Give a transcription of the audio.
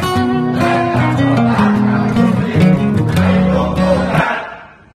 Bye.